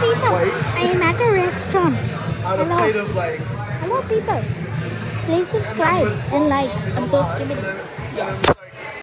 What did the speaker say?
people. White. I am at a restaurant. On a Hello. plate of like. Hello, people. Please subscribe and like. I'm so skimming. Yes.